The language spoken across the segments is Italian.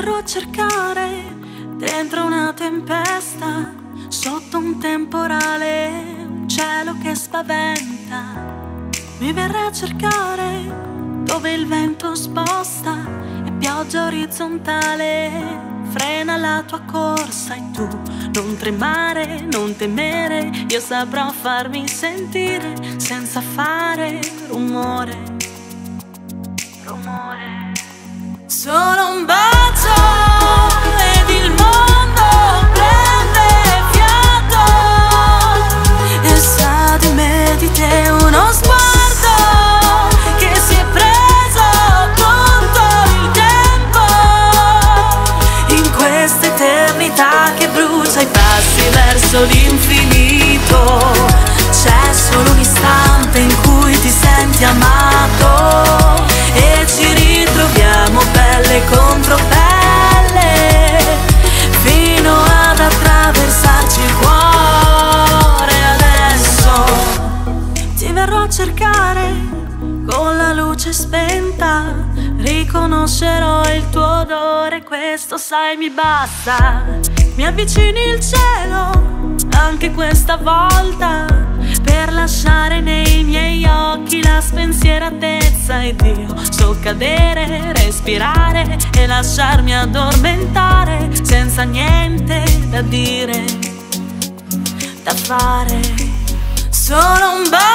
Verrò a cercare dentro una tempesta, sotto un temporale, un cielo che spaventa. Mi verrà a cercare dove il vento sposta e pioggia orizzontale. Frena la tua corsa e tu non tremare, non temere, io saprò farmi sentire senza fare rumore. Rumore. Solo verso l'infinito c'è solo un istante in cui ti senti amato e ci ritroviamo pelle contro pelle fino ad attraversarci il cuore. Adesso ti verrò a cercare con la luce spenta riconoscerò il tuo odore questo sai mi basta. Mi avvicini il cielo anche questa volta per lasciare nei miei occhi la spensieratezza ed io so cadere, respirare e lasciarmi addormentare senza niente da dire, da fare. Solo un bacio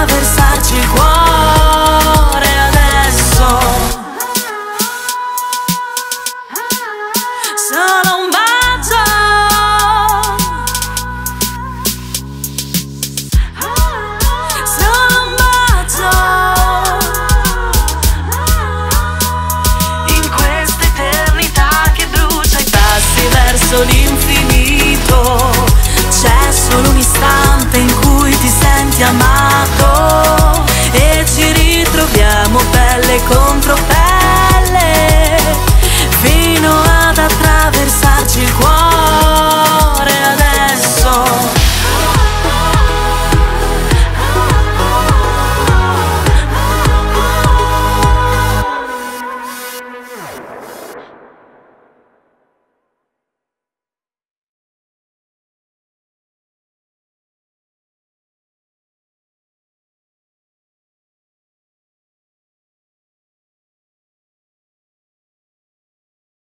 attraversarci il cuore adesso. Solo un bacio. Solo un bacio. In questa eternità che brucia i passi verso l'infinito controlar.